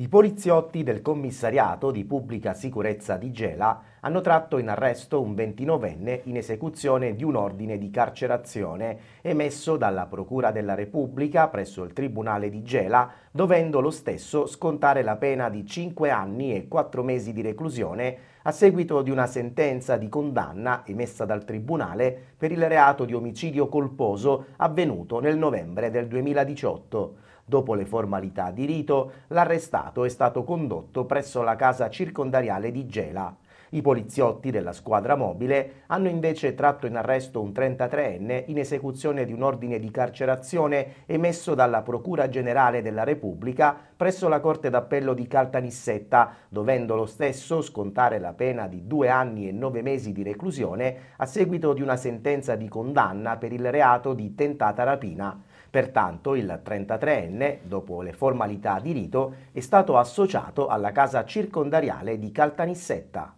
I poliziotti del commissariato di pubblica sicurezza di Gela hanno tratto in arresto un 29enne in esecuzione di un ordine di carcerazione emesso dalla Procura della Repubblica presso il Tribunale di Gela, dovendo lo stesso scontare la pena di 5 anni e 4 mesi di reclusione a seguito di una sentenza di condanna emessa dal Tribunale per il reato di omicidio colposo avvenuto nel novembre del 2018. Dopo le formalità di rito, l'arrestato è stato condotto presso la casa circondariale di Gela. I poliziotti della squadra mobile hanno invece tratto in arresto un 33enne in esecuzione di un ordine di carcerazione emesso dalla Procura Generale della Repubblica presso la Corte d'Appello di Caltanissetta, dovendo lo stesso scontare la pena di due anni e nove mesi di reclusione a seguito di una sentenza di condanna per il reato di tentata rapina. Pertanto il 33enne, dopo le formalità di rito, è stato associato alla casa circondariale di Caltanissetta.